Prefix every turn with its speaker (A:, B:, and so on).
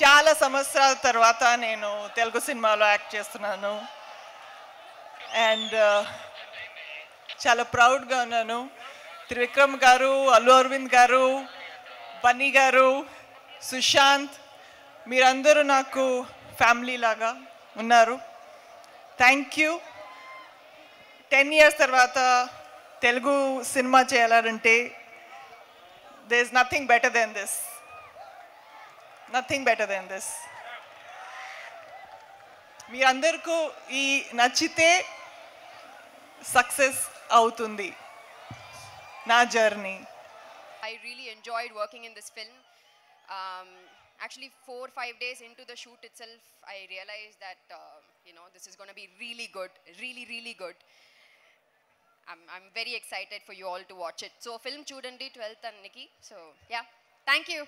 A: చాలా సంవత్సరాల తర్వాత నేను తెలుగు సినిమాలో యాక్ట్ చేస్తున్నాను. అండ్ uh, చాలా ప్రౌడ్గా ఉన్నాను. త్రివిక్రమ్ గారు అల్లు అరవింద్ గారు బన్నీ గారు సుశాంత్ మీరందరూ నాకు ఫ్యామిలీ లాగా ఉన్నారు. Thank you. టెన్ ఇయర్స్ తర్వాత తెలుగు సినిమా చేయాలంటే there is nothing better than this nothing better than this మీ ఈ నచ్చితే సక్సెస్ అవుతుంది నా journey
B: I really enjoyed working in this film. Um, actually, four five days into the shoot itself, I realized that uh, you know this is going to be really good, really really good. I'm I'm very excited for you all to watch it. So, film chudandi 12th and Nikki. So, yeah, thank you.